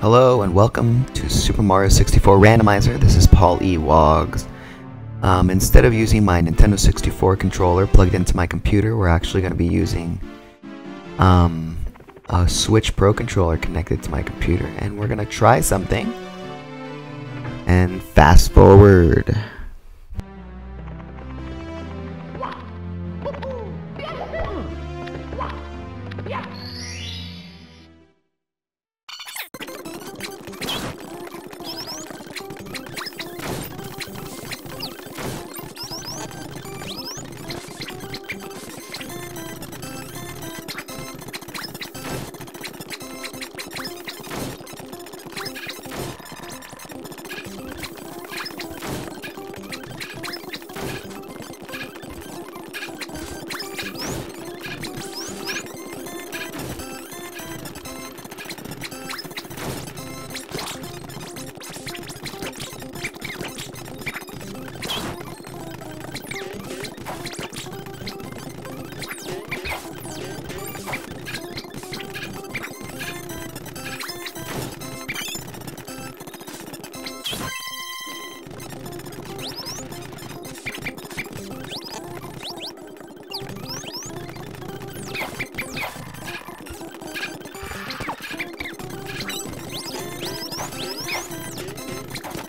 Hello and welcome to Super Mario 64 Randomizer. This is Paul E. Wogz. Um, instead of using my Nintendo 64 controller plugged into my computer, we're actually going to be using um, a Switch Pro controller connected to my computer. And we're going to try something. And fast forward. フフフフ。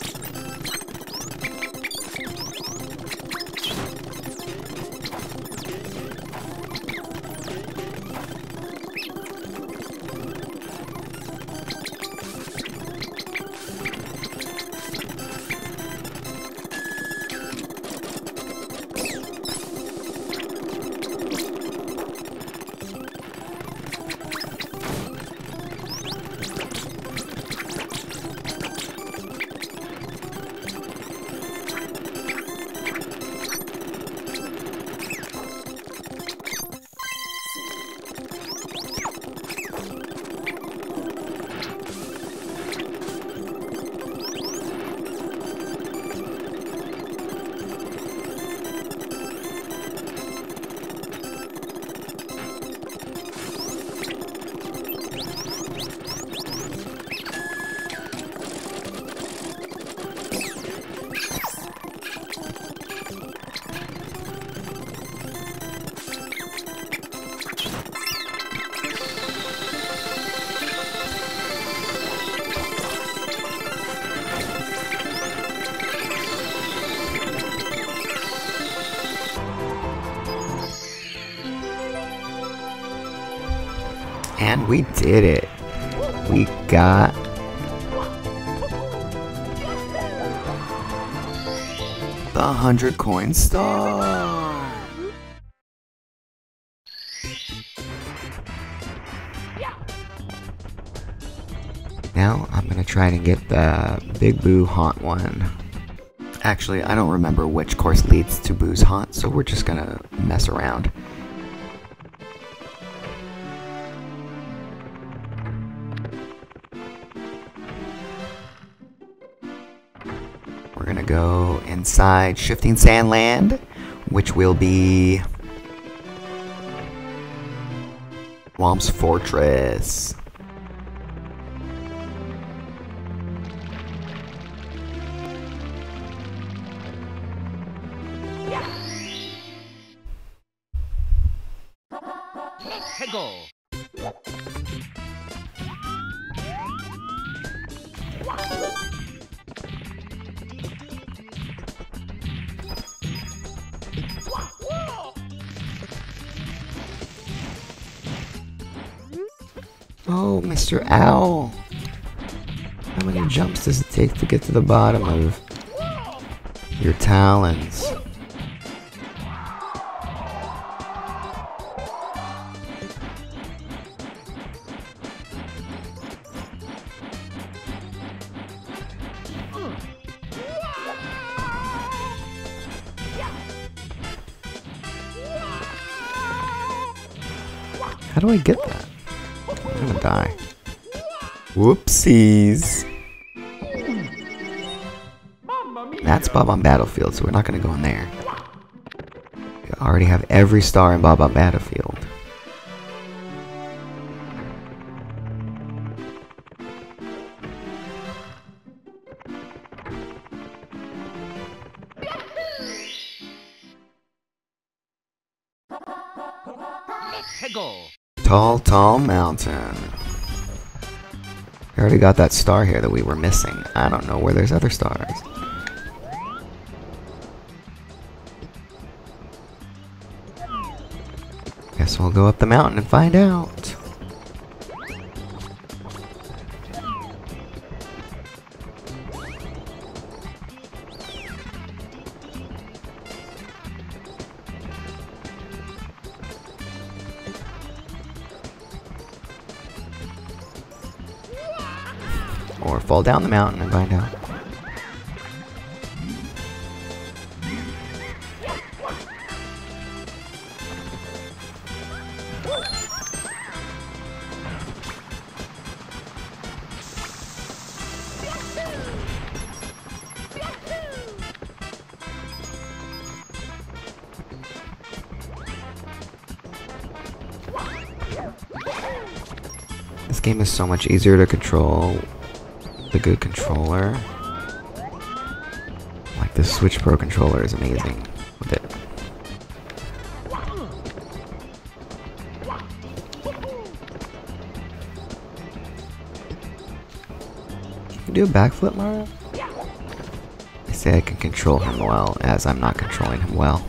And we did it. We got the 100 coin star. Now I'm gonna try to get the Big Boo Haunt one. Actually, I don't remember which course leads to Boo's Haunt, so we're just gonna mess around. Go inside Shifting Sand Land, which will be Whomp's Fortress. 해 Oh, Mr. Owl. How many jumps does it take to get to the bottom of your talons? How do I get that? I'm gonna die. Whoopsies. That's Bob-omb Battlefield, so we're not gonna go in there. We already have every star in Bob-omb Battlefield. Tall, tall mountain. I already got that star here that we were missing. I don't know where there's other stars. Guess we'll go up the mountain and find out. Fall down the mountain and find out. This game is so much easier to control a good controller. Like the Switch Pro controller is amazing with it. Can you do a backflip, Mario? I say I can control him well, as I'm not controlling him well.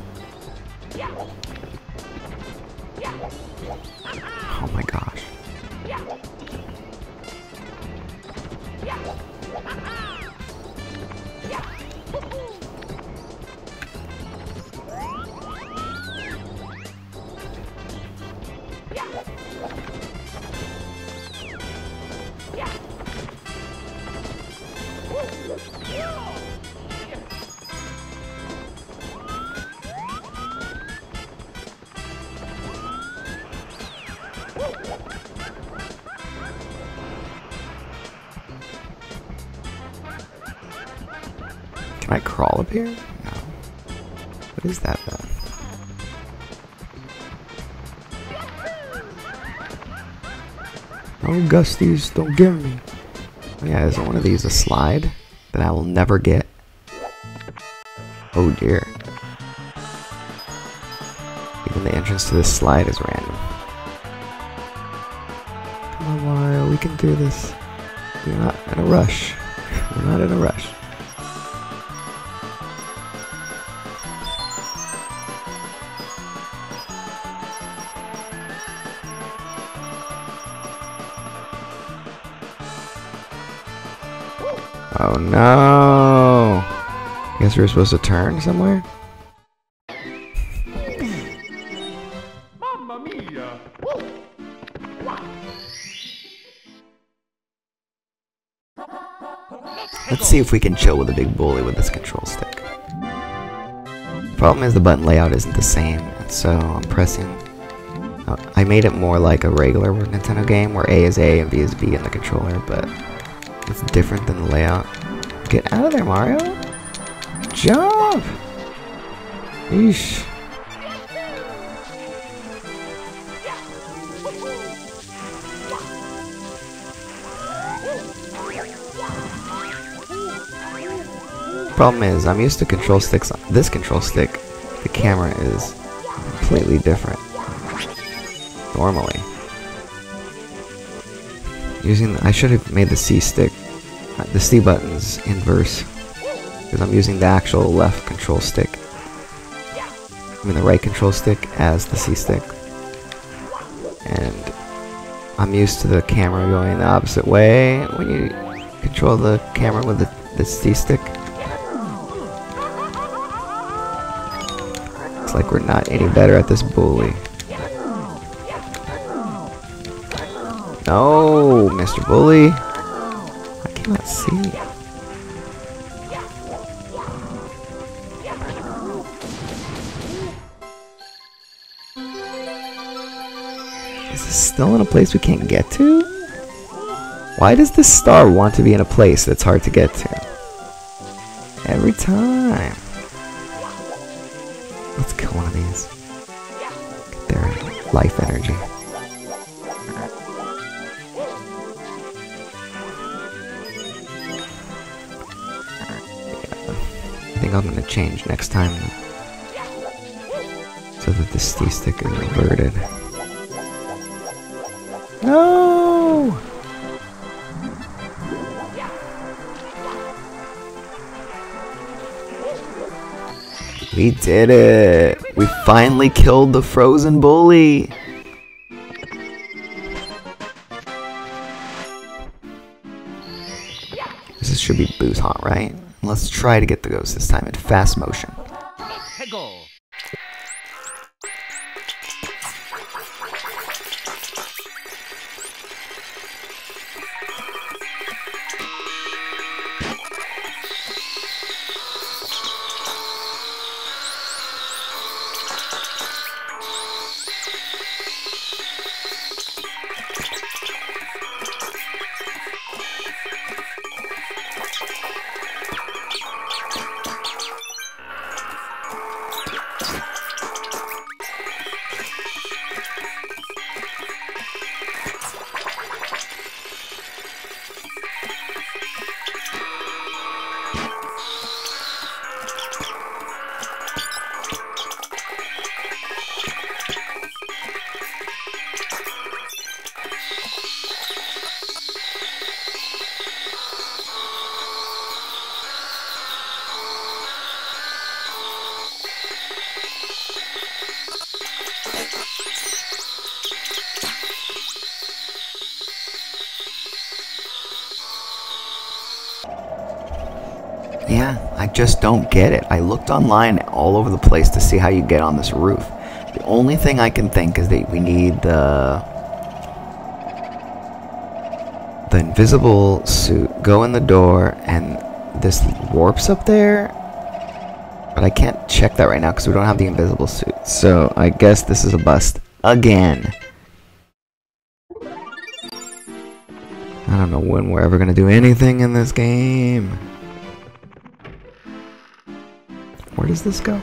Crawl up here? No. What is that then? Oh, Gusties, don't give me. Oh, yeah, isn't one of these a slide that I will never get? Oh dear. Even the entrance to this slide is random. Come on, Mario, we can do this. We're not in a rush. We're not in a rush. Guess we are supposed to turn somewhere? Mamma mia! Let's see if we can chill with a big bully with this control stick. Problem is the button layout isn't the same, so I'm pressing... uh, I made it more like a regular Nintendo game where A is A and B is B in the controller, but it's different than the layout. Get out of there, Mario! Jump! Eesh. Problem is, I'm used to control sticks. This control stick, the camera is completely different. Normally. Using, I should have made the C stick, uh, the C buttons inverse. Because I'm using the actual left control stick. I mean the right control stick as the C stick. And I'm used to the camera going the opposite way when you control the camera with the, the C stick. Looks like we're not any better at this bully. No, Mr. Bully. I cannot see. Still in a place we can't get to? Why does this star want to be in a place that's hard to get to? Every time. Let's kill one of these. Get their life energy. I think I'm gonna change next time so that the C stick is inverted. We did it! We finally killed the frozen bully! This should be Boo's Haunt, right? Let's try to get the ghost this time in fast motion. Just don't get it. I looked online all over the place to see how you get on this roof. The only thing I can think is that we need the the invisible suit, go in the door, and this warps up there. But I can't check that right now because we don't have the invisible suit. So I guess this is a bust again. I don't know when we're ever gonna do anything in this game. Where does this go?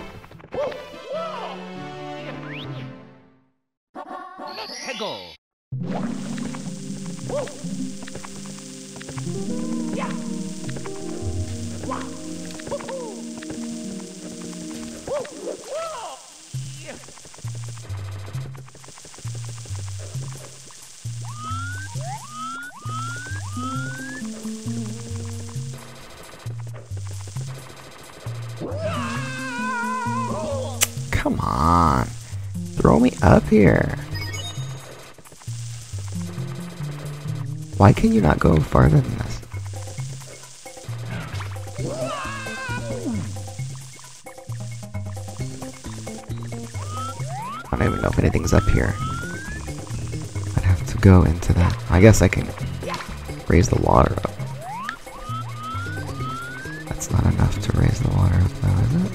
Why can you not go farther than this? I don't even know if anything's up here. I'd have to go into that. I guess I can raise the water up. That's not enough to raise the water up though, is it?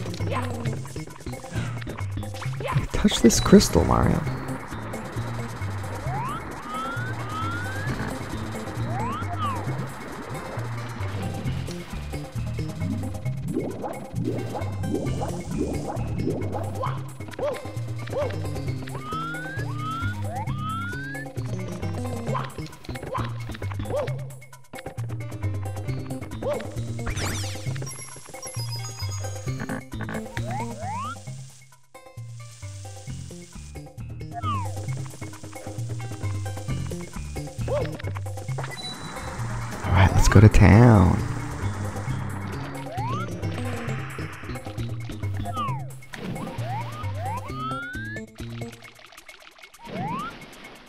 Touch this crystal, Mario. Go to town.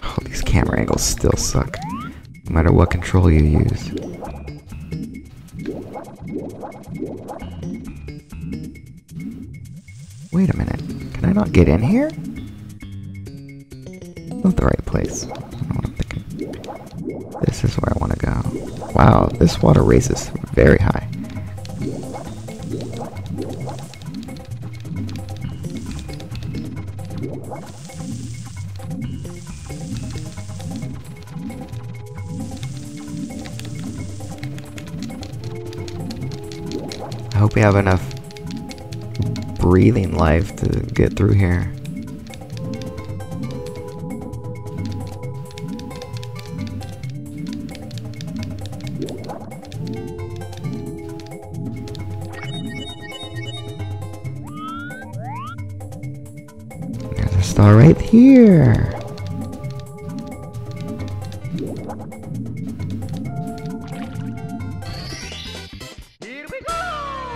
Oh, these camera angles still suck. No matter what control you use. Wait a minute. Can I not get in here? Wow, this water raises very high. I hope we have enough breathing life to get through here.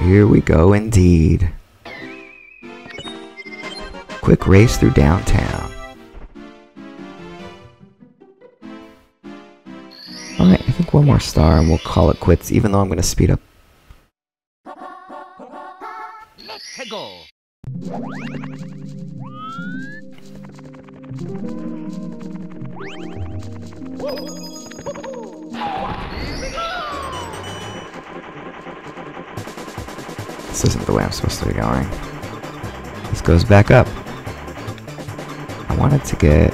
Here we go indeed. Quick race through downtown. Alright, I think one more star and we'll call it quits, even though I'm going to speed up goes back up. I wanted to get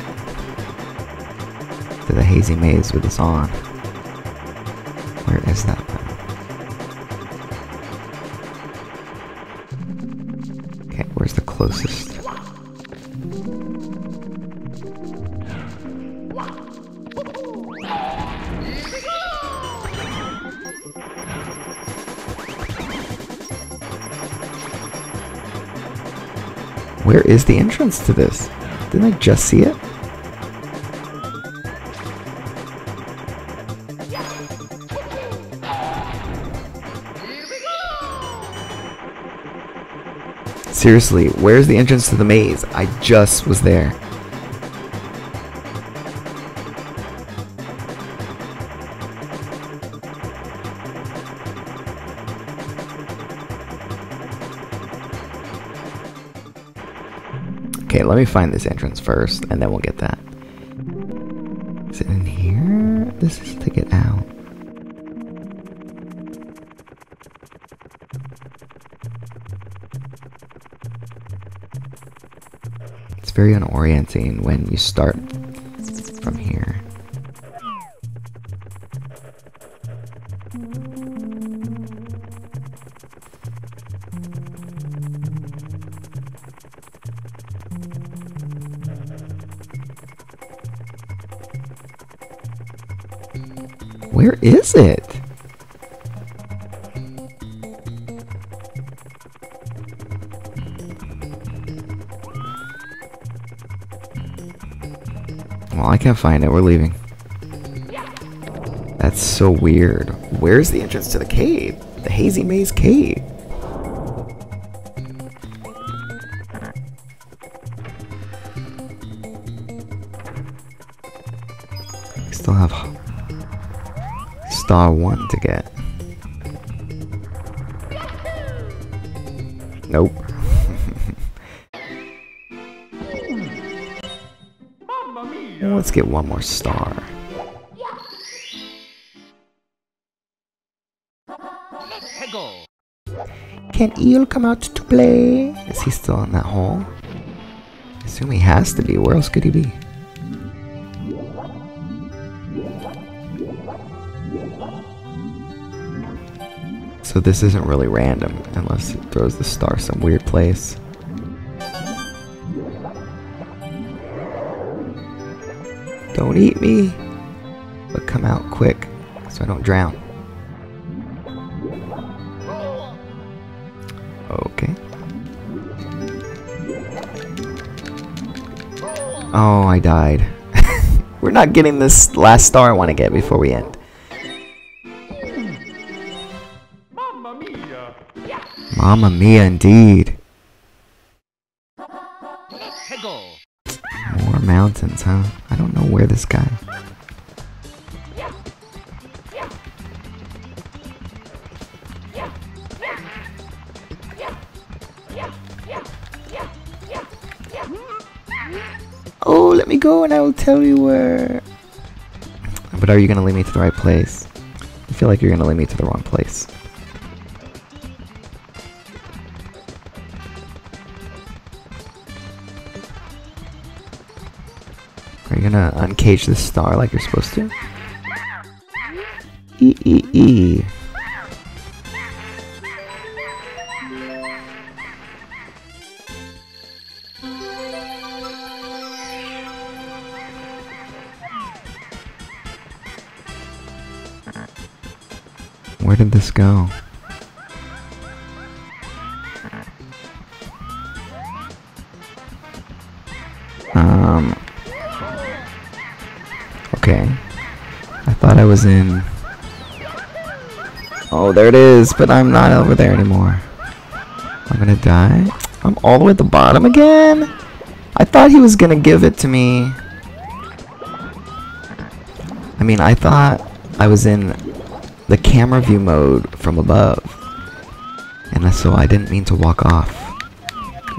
to the hazy maze with this on. Where is that? Okay, where's the closest? Where is the entrance to this? Didn't I just see it? Seriously, where's the entrance to the maze? I just was there. Okay, let me find this entrance first, and then we'll get that. Is it in here? This is to get out. It's very unorienting when you start Well, I can't find it. We're leaving. That's so weird. Where's the entrance to the cave? The Hazy Maze Cave. Get one more star. Can Eel come out to play? Is he still in that hole? I assume he has to be. Where else could he be? So this isn't really random unless it throws the star some weird place. Don't eat me! But come out quick so I don't drown. Okay. Oh, I died. We're not getting this last star I want to get before we end. Mamma mia. Mamma mia, indeed. Mountains, huh? I don't know where this guy. Oh, let me go and I will tell you where. But are you gonna lead me to the right place? I feel like you're gonna lead me to the wrong place. Gonna uncage the star like you're supposed to? E e e. Where did this go? Was in. Oh, there it is, but I'm not over there anymore. I'm gonna die. I'm all the way at the bottom again? I thought he was gonna give it to me. I mean, I thought I was in the camera view mode from above. And so I didn't mean to walk off.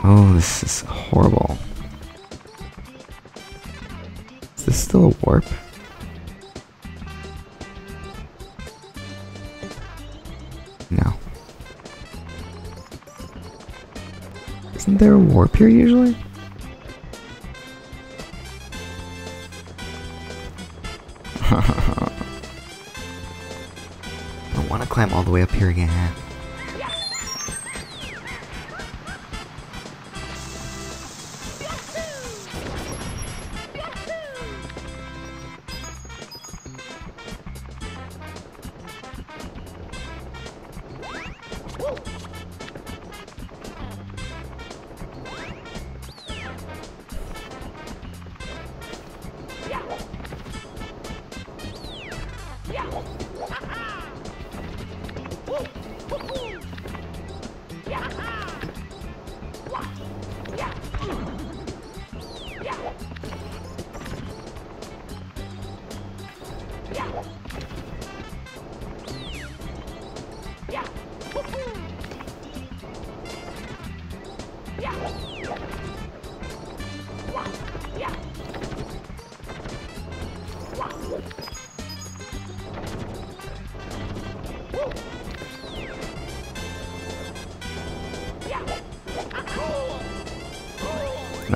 Oh, this is horrible. Is this still a warp? Isn't there a warp here usually? I don't want to climb all the way up here again.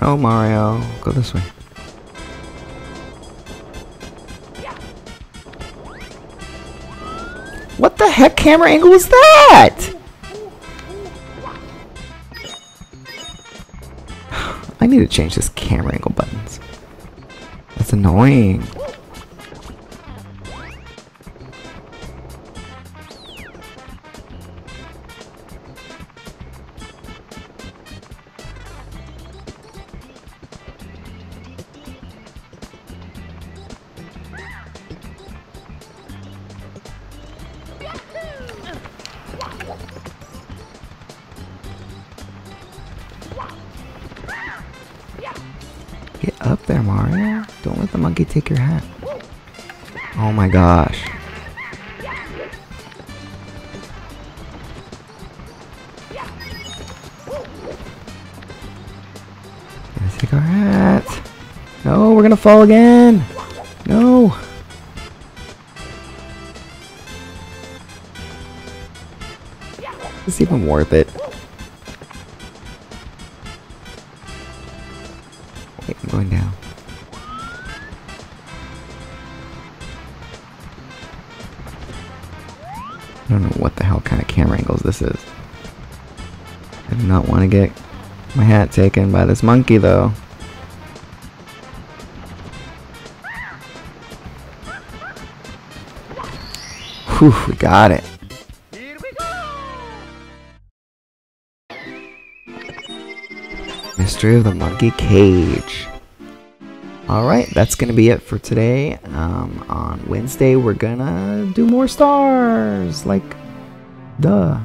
No, Mario. Go this way. What the heck camera angle was that? I need to change this camera angle buttons. That's annoying. Up there, Mario. Don't let the monkey take your hat. Oh my gosh. Gonna take our hat. No, we're gonna fall again. No. Is this even worth it? Do not want to get my hat taken by this monkey though. Whew, we got it. We go! Mystery of the Monkey Cage. Alright, that's gonna be it for today. Um, on Wednesday, we're gonna do more stars. Like, duh.